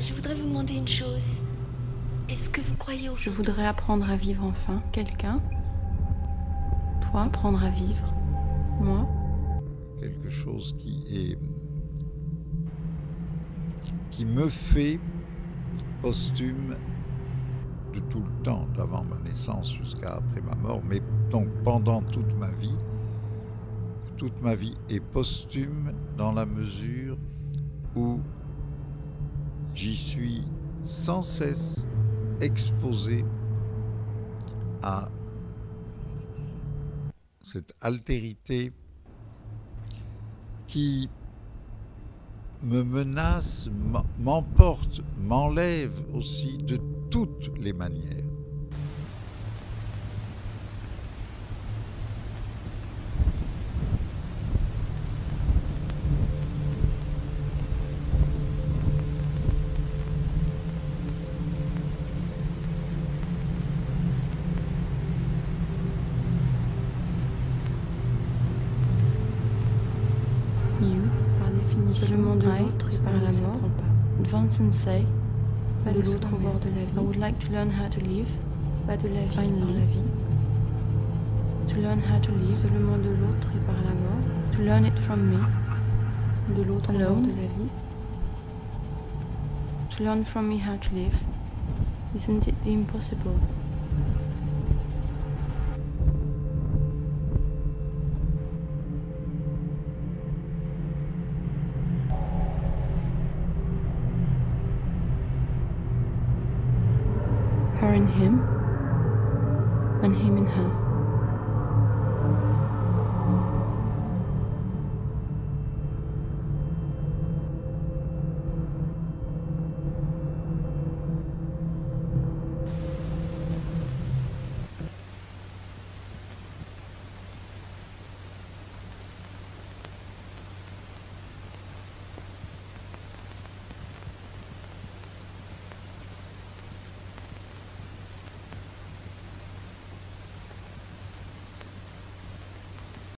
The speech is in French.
je voudrais vous demander une chose. Est-ce que vous croyez au Je voudrais apprendre à vivre enfin. Quelqu'un? Toi, apprendre à vivre Moi? Quelque chose qui est. qui me fait posthume de tout le temps, d'avant ma naissance jusqu'à après ma mort, mais donc pendant toute ma vie. Toute ma vie est posthume dans la mesure où j'y suis sans cesse exposé à cette altérité qui me menace, m'emporte, m'enlève aussi de toutes les manières. Seulement de l'autre et par la mort. Advance and say, pas de l'autre au bord de la vie. I would like to learn how to live. Pas de la vie Finally. dans la vie. To learn how to live. Seulement de l'autre et par la mort. To learn it from me. De l'autre au bord de la vie. To learn from me how to live. Isn't it the impossible? In him, and him in her.